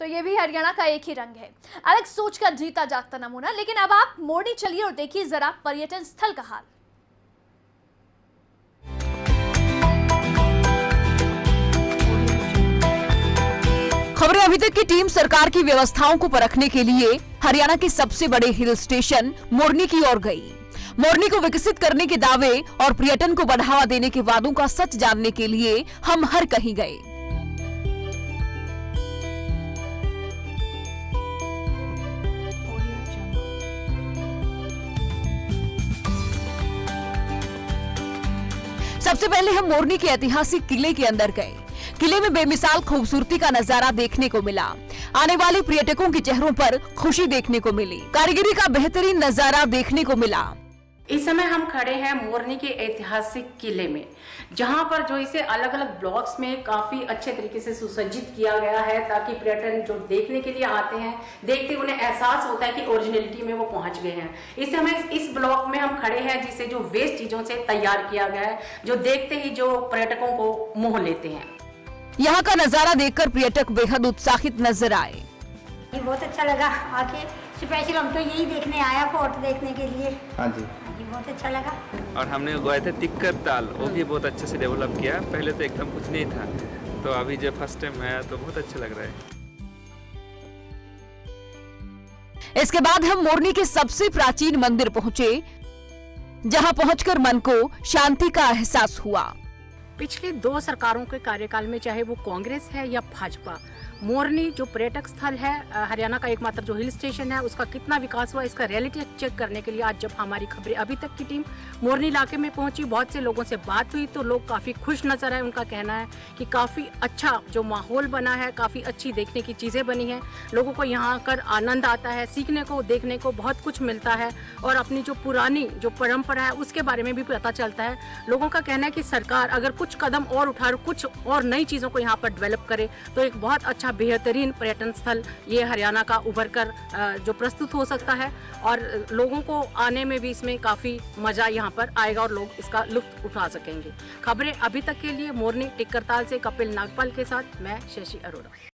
तो ये भी हरियाणा का एक ही रंग है। अलग सोच का जीता जागता नमूना, लेकिन अब आप मोरनी चलिए और देखिए जरा पर्यटन स्थल का हाल। खबरें अभी तक की टीम सरकार की व्यवस्थाओं को परखने के लिए हरियाणा के सबसे बड़े हिल स्टेशन मोरनी की ओर गई। मोरनी को विकसित करने के दावे और पर्यटन को बढ़ावा देने के वादों का सच जानने के लिए हम हर कहीं गए। सबसे पहले हम मोरनी के ऐतिहासिक किले के अंदर गए। किले में बेमिसाल खूबसूरती का नज़ारा देखने को मिला। आने वाले पर्यटकों के चेहरों पर खुशी देखने को मिली। कारीगरी का बेहतरीन नज़ारा देखने को मिला। इस समय हम खड़े हैं मोरनी के ऐतिहासिक किले में जहाँ पर जो इसे अलग अलग ब्लॉक्स में काफ़ी अच्छे तरीके से सुसज्जित किया गया है ताकि पर्यटन जो देखने के लिए आते हैं देखते उन्हें एहसास होता है कि ओरिजिनलिटी में वो पहुँच गए हैं। इस समय इस ब्लॉक में हम खड़े हैं जिसे जो वेस्ट चीज़ों से तैयार किया गया है जो देखते ही जो पर्यटकों को मोह लेते हैं। यहाँ का नज़ारा देखकर पर्यटक बेहद उत्साहित नज़र आए। बहुत अच्छा लगा आके। स्पेशल हम तो यही देखने आया फोर्ट देखने के लिए। हाँ जी। ये बहुत अच्छा लगा। और हमने उगाए थे तिक्कर ताल वो भी बहुत अच्छे से डेवलप किया। पहले तो एकदम कुछ नहीं था तो अभी जब फ़र्स्ट टाइम आया तो बहुत अच्छा लग रहा है। इसके बाद हम मोरनी के सबसे प्राचीन मंदिर पहुँचे जहाँ पहुंचकर मन को शांति का एहसास हुआ। पिछले दो सरकारों के कार्यकाल में चाहे वो कांग्रेस है या भाजपा, मोरनी जो पर्यटक स्थल है हरियाणा का एकमात्र जो हिल स्टेशन है, उसका कितना विकास हुआ, इसका रियलिटी चेक करने के लिए आज जब हमारी खबरें अभी तक की टीम मोरनी इलाके में पहुँची, बहुत से लोगों से बात हुई तो लोग काफ़ी खुश नज़र आए, उनका कहना है कि काफ़ी अच्छा जो माहौल बना है, काफ़ी अच्छी देखने की चीज़ें बनी हैं। लोगों को यहाँ आकर आनंद आता है, सीखने को, देखने को बहुत कुछ मिलता है और अपनी जो पुरानी जो परंपरा है, उसके बारे में भी पता चलता है। लोगों का कहना है कि सरकार अगर कुछ कदम और उठा कुछ और नई चीज़ों को यहाँ पर डेवलप करे। तो एक बहुत अच्छा बेहतरीन पर्यटन स्थल ये हरियाणा का उभर कर जो प्रस्तुत हो सकता है। और लोगों को आने में भी इसमें काफ़ी मज़ा यहाँ पर आएगा और लोग इसका लुत्फ उठा सकेंगे। खबरें अभी तक के लिए मोरनी टिक्करताल से कपिल नागपाल के साथ, मैं शशि अरोड़ा।